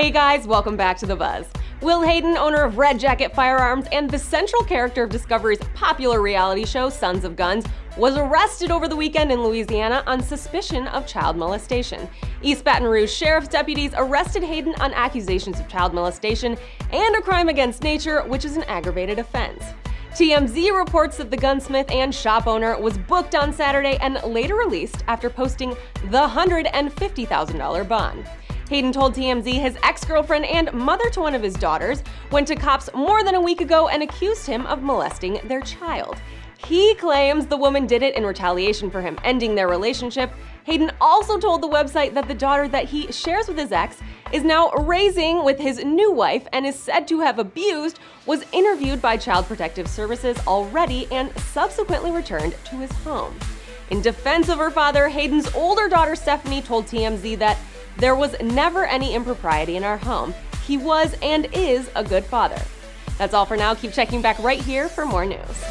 Hey guys, welcome back to The Buzz. Will Hayden, owner of Red Jacket Firearms and the central character of Discovery's popular reality show Sons of Guns, was arrested over the weekend in Louisiana on suspicion of child molestation. East Baton Rouge Sheriff's deputies arrested Hayden on accusations of child molestation and a crime against nature, which is an aggravated offense. TMZ reports that the gunsmith and shop owner was booked on Saturday and later released after posting the $150,000 bond. Hayden told TMZ his ex girlfriend and mother to one of his daughters went to cops more than a week ago and accused him of molesting their child. He claims the woman did it in retaliation for him ending their relationship. Hayden also told the website that the daughter that he shares with his ex is now raising with his new wife and is said to have abused, was interviewed by Child Protective Services already and subsequently returned to his home. In defense of her father, Hayden's older daughter Stephanie told TMZ that there was never any impropriety in our home. He was and is a good father. That's all for now. Keep checking back right here for more news.